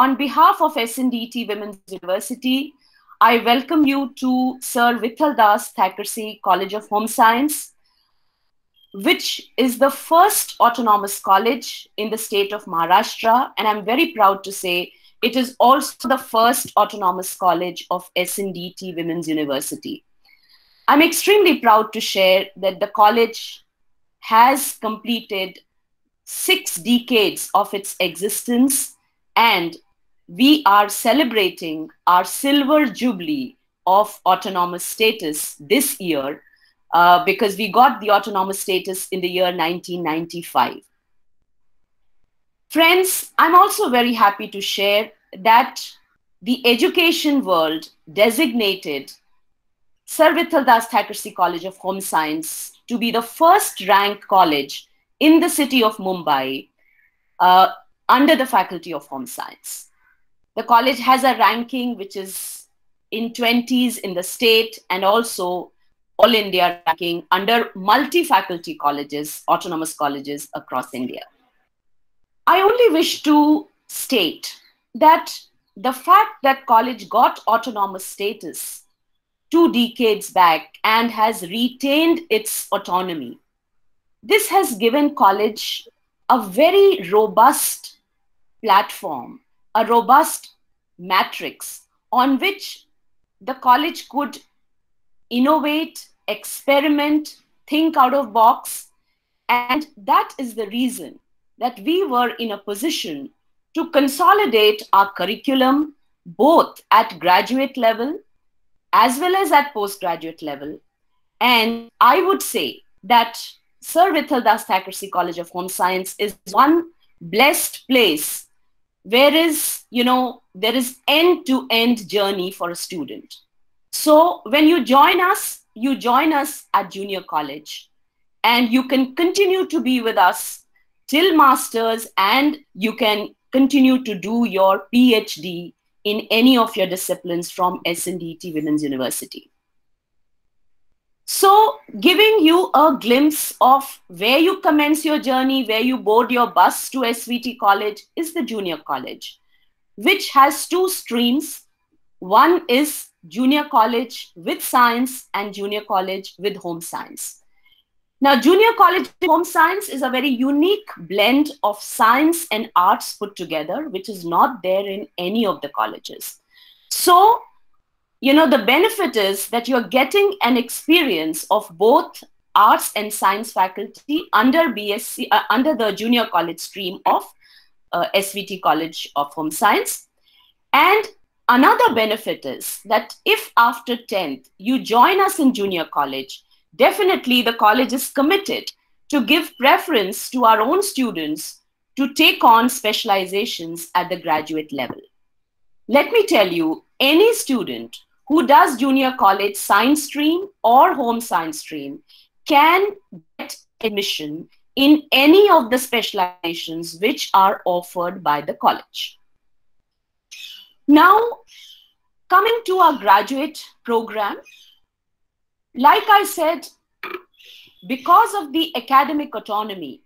On behalf of SNDT Women's University, I welcome you to Sir Vithaldas Thackersey College of Home Science, which is the first autonomous college in the state of Maharashtra. And I'm very proud to say it is also the first autonomous college of SNDT Women's University. I'm extremely proud to share that the college has completed six decades of its existence and we are celebrating our silver jubilee of autonomous status this year uh, because we got the autonomous status in the year 1995. Friends, I'm also very happy to share that the education world designated Sir Vithaldas Thackersey College of Home Science to be the first ranked college in the city of Mumbai uh, under the Faculty of Home Science. The college has a ranking which is in 20s in the state and also all India ranking under multi-faculty colleges, autonomous colleges across India. I only wish to state that the fact that college got autonomous status two decades back and has retained its autonomy. This has given college a very robust platform, a robust matrix on which the college could innovate, experiment, think out of box. And that is the reason that we were in a position to consolidate our curriculum both at graduate level as well as at postgraduate level. And I would say that Sir Vithaldas Thackersey College of Home Science is one blessed place where is, you know, there is end-to-end journey for a student. So when you join us, you join us at junior college and you can continue to be with us till masters and you can continue to do your PhD in any of your disciplines from SNDT Women's University. So giving you a glimpse of where you commence your journey, where you board your bus to SVT College is the junior college, which has two streams. One is junior college with science and junior college with home science. Now, junior college home science is a very unique blend of science and arts put together, which is not there in any of the colleges. So, you know, the benefit is that you're getting an experience of both arts and science faculty under BSc, uh, under the junior college stream of uh, SVT College of Home Science. And another benefit is that if after 10th you join us in junior college, definitely the college is committed to give preference to our own students to take on specializations at the graduate level. Let me tell you, any student who does junior college science stream or home science stream can get admission in any of the specializations which are offered by the college. Now, coming to our graduate program, like I said, because of the academic autonomy,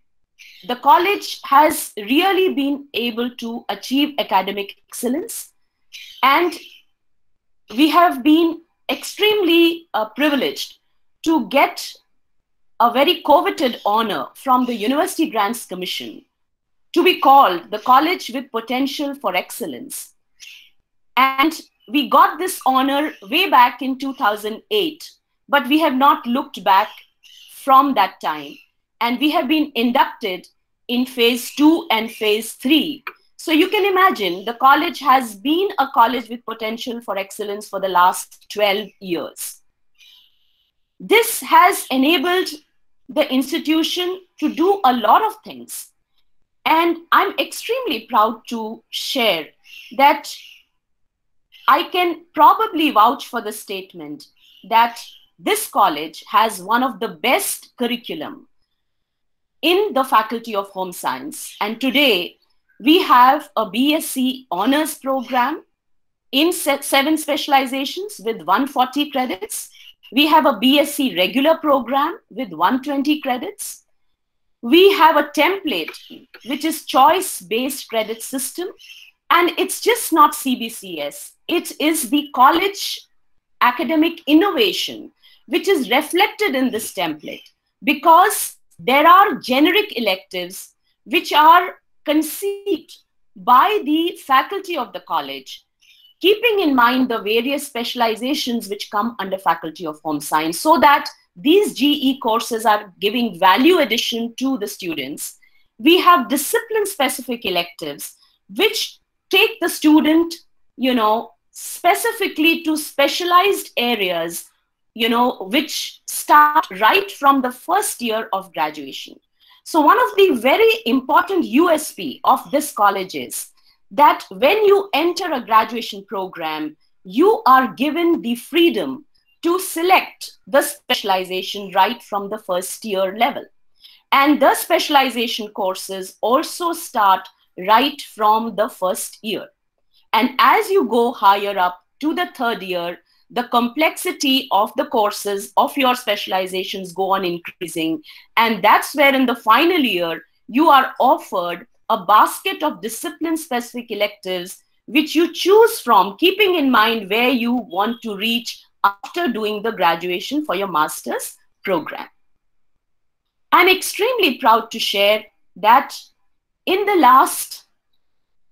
the college has really been able to achieve academic excellence. And we have been extremely uh, privileged to get a very coveted honor from the University Grants Commission to be called the College with Potential for Excellence. And we got this honor way back in 2008 but we have not looked back from that time. And we have been inducted in phase two and phase three. So you can imagine the college has been a college with potential for excellence for the last 12 years. This has enabled the institution to do a lot of things. And I'm extremely proud to share that I can probably vouch for the statement that this college has one of the best curriculum in the Faculty of Home Science. And today we have a BSc honors program in seven specializations with 140 credits. We have a BSc regular program with 120 credits. We have a template, which is choice-based credit system, And it's just not CBCS, it is the college academic innovation which is reflected in this template because there are generic electives which are conceived by the faculty of the college, keeping in mind the various specializations which come under Faculty of Home Science, so that these GE courses are giving value addition to the students. We have discipline specific electives which take the student, you know, specifically to specialized areas, you know, which start right from the first year of graduation. So one of the very important USP of this college is that when you enter a graduation program, you are given the freedom to select the specialization right from the first year level. And the specialization courses also start right from the first year. And as you go higher up to the third year, the complexity of the courses of your specializations go on increasing. And that's where in the final year, you are offered a basket of discipline specific electives which you choose from, keeping in mind where you want to reach after doing the graduation for your master's program. I'm extremely proud to share that in the last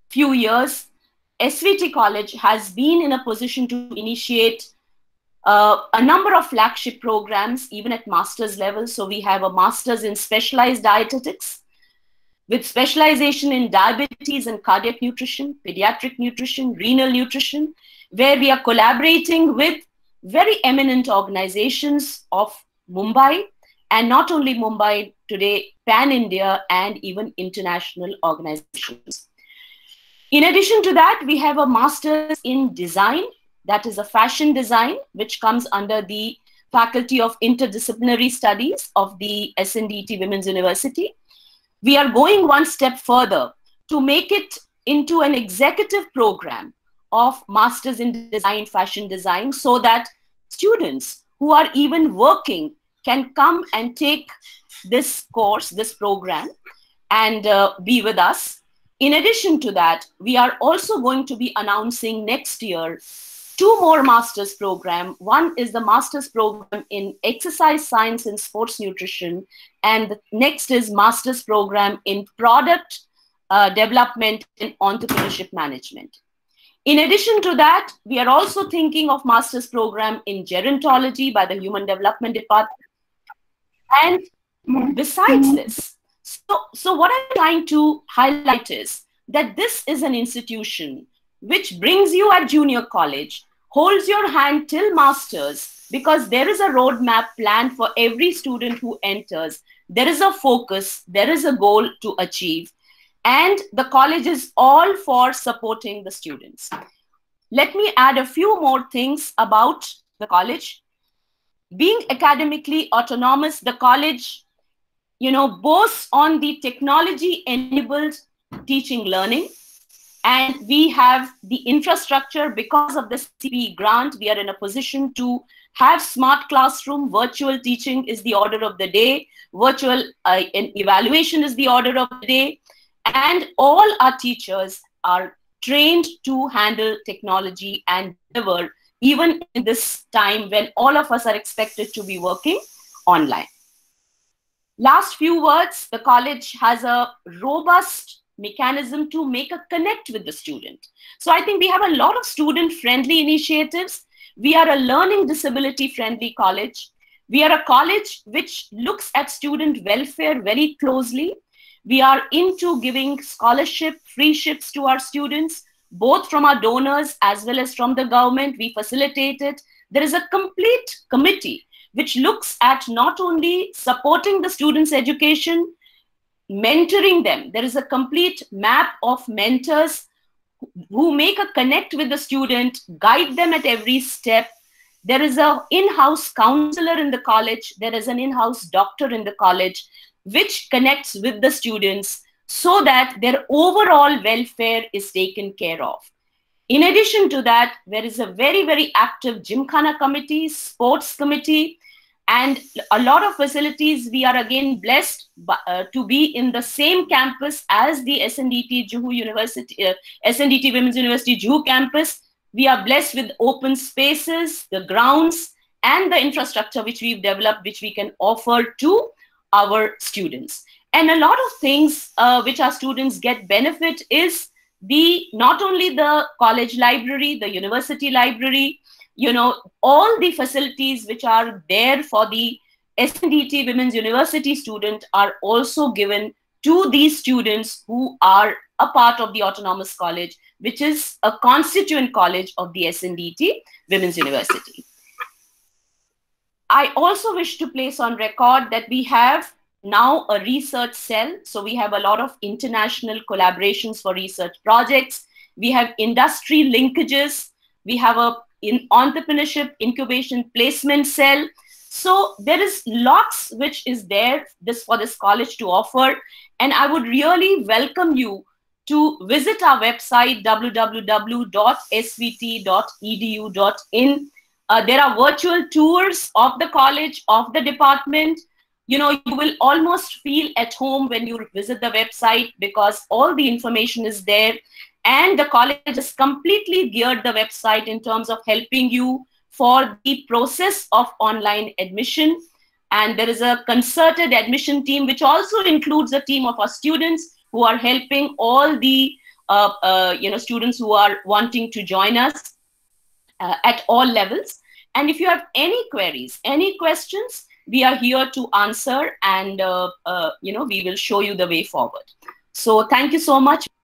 few years, SVT College has been in a position to initiate uh, a number of flagship programs, even at master's level. So we have a master's in specialized dietetics with specialization in diabetes and cardiac nutrition, pediatric nutrition, renal nutrition, where we are collaborating with very eminent organizations of Mumbai and not only Mumbai today, pan India and even international organizations. In addition to that, we have a master's in design, that is a fashion design, which comes under the Faculty of Interdisciplinary Studies of the SNDT Women's University. We are going one step further to make it into an executive program of Masters in Design, Fashion Design, so that students who are even working can come and take this course, this program, and uh, be with us. In addition to that, we are also going to be announcing next year two more master's program. One is the master's program in exercise science and sports nutrition, and the next is master's program in product uh, development and entrepreneurship management. In addition to that, we are also thinking of master's program in gerontology by the Human Development Department. And besides this, so, so what I'm trying to highlight is that this is an institution which brings you at junior college, holds your hand till masters, because there is a roadmap planned for every student who enters. There is a focus, there is a goal to achieve and the college is all for supporting the students. Let me add a few more things about the college. Being academically autonomous, the college, you know, boasts on the technology-enabled teaching learning. And we have the infrastructure because of the CP grant. We are in a position to have smart classroom. Virtual teaching is the order of the day. Virtual uh, evaluation is the order of the day and all our teachers are trained to handle technology and deliver even in this time when all of us are expected to be working online. Last few words, the college has a robust mechanism to make a connect with the student. So I think we have a lot of student-friendly initiatives. We are a learning disability-friendly college. We are a college which looks at student welfare very closely we are into giving scholarship, free ships to our students, both from our donors as well as from the government. We facilitate it. There is a complete committee which looks at not only supporting the students' education, mentoring them. There is a complete map of mentors who make a connect with the student, guide them at every step. There is an in-house counselor in the college. There is an in-house doctor in the college which connects with the students so that their overall welfare is taken care of. In addition to that, there is a very, very active Gymkhana committee, sports committee, and a lot of facilities we are again blessed uh, to be in the same campus as the SNDT Juhu University, uh, SNDT Women's University Juhu campus. We are blessed with open spaces, the grounds, and the infrastructure which we've developed, which we can offer to our students. And a lot of things uh, which our students get benefit is the not only the college library, the university library, you know, all the facilities which are there for the SNDT Women's University student are also given to these students who are a part of the Autonomous College, which is a constituent college of the SNDT Women's University. I also wish to place on record that we have now a research cell. So we have a lot of international collaborations for research projects. We have industry linkages. We have a in entrepreneurship incubation placement cell. So there is lots which is there this for this college to offer. And I would really welcome you to visit our website www.svt.edu.in. Uh, there are virtual tours of the college, of the department. You know, you will almost feel at home when you visit the website because all the information is there. And the college has completely geared the website in terms of helping you for the process of online admission. And there is a concerted admission team, which also includes a team of our students who are helping all the uh, uh, you know students who are wanting to join us uh, at all levels. And if you have any queries, any questions, we are here to answer, and uh, uh, you know we will show you the way forward. So thank you so much.